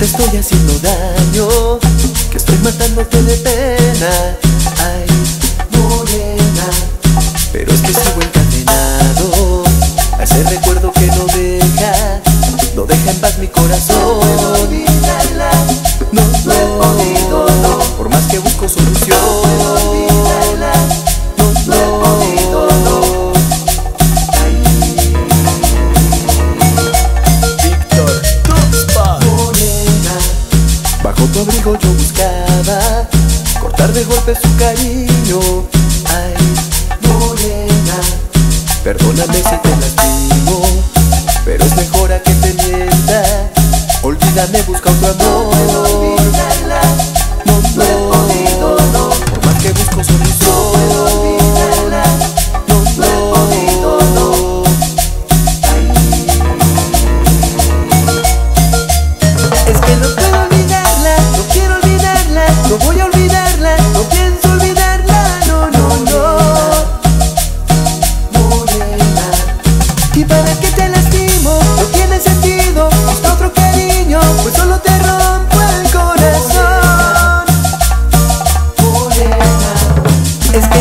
te estoy haciendo daño, que estoy matándote de pena. Ay, morena, pero es que sigo encadenado a ese recuerdo que no deja, no deja en paz mi corazón. No, no, no, por más que busco solución. dar de golpe su cariño. Ay, morena, perdóname si te lastimo, pero es mejor a que te mienta. Olvídame, busca otro amor.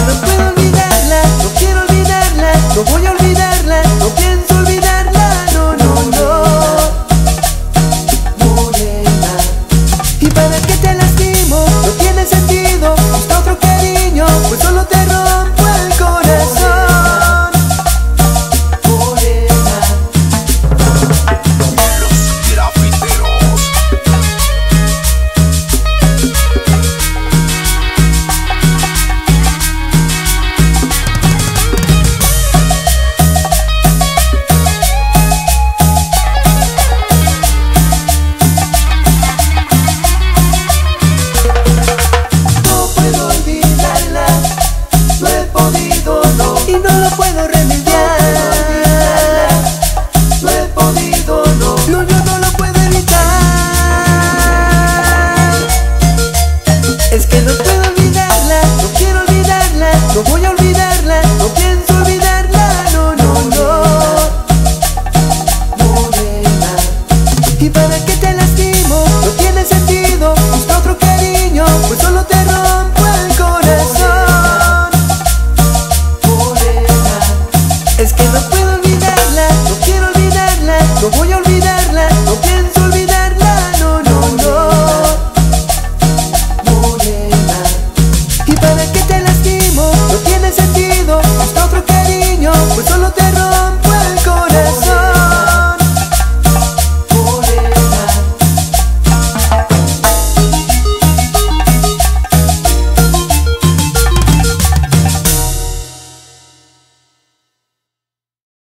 the wind No pienso